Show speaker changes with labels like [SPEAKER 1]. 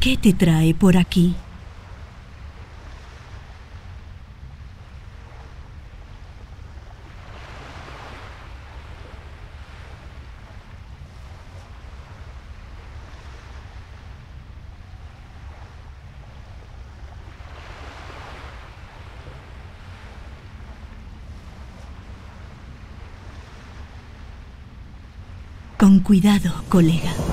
[SPEAKER 1] ¿Qué te trae por aquí? Con cuidado, colega.